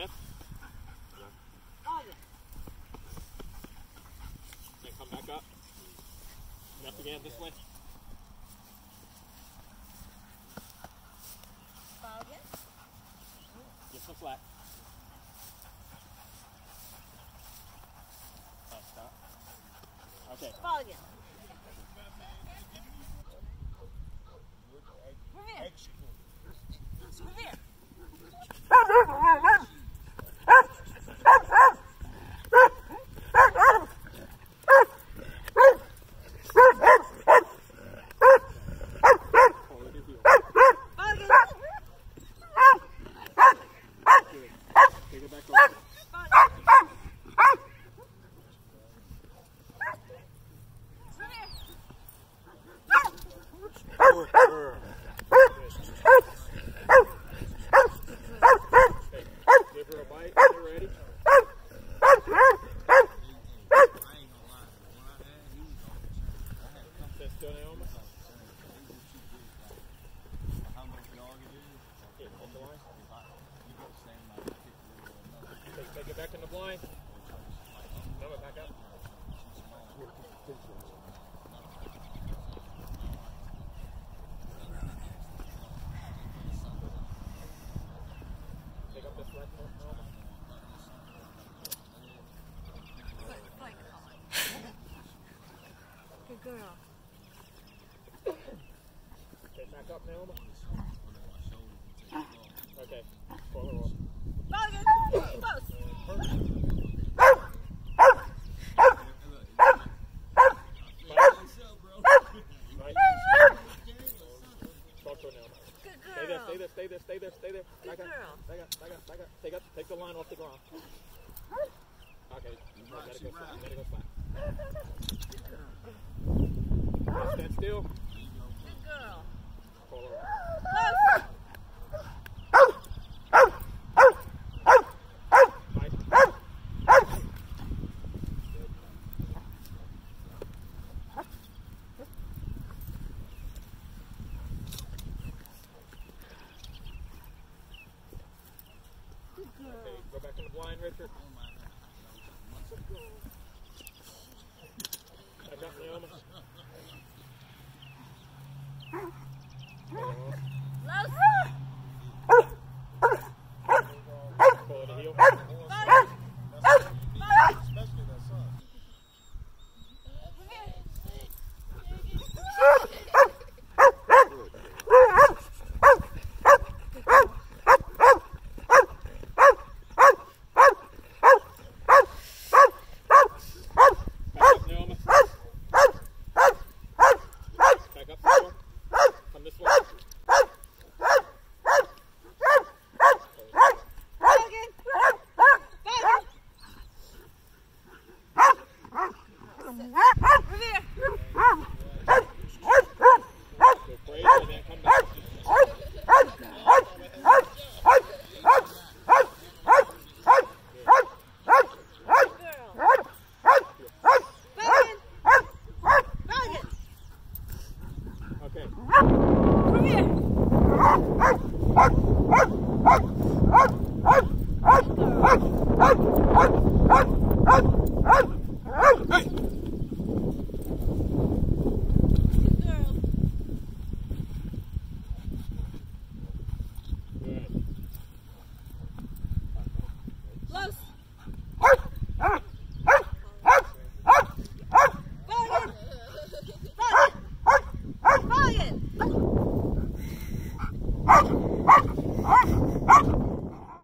left. And come back up. Left again, this way. Slack. Oh, stop. Okay. Ball again. Good girl. Okay, back up, Naoma. Okay, pull her off. Ball again. Close. Right. Talk to her, Naoma. Good Stay there, girl. stay there, stay there, stay there, stay there. Good Back up, girl. back up, back up, back up. Take up, take the line off the ground. Okay, let it go flat, let it go flat. Okay, Stand still. Good girl. Pull her off. Close. Bite. Good girl. Okay, blind, Richard. Back up, Naoma. Pull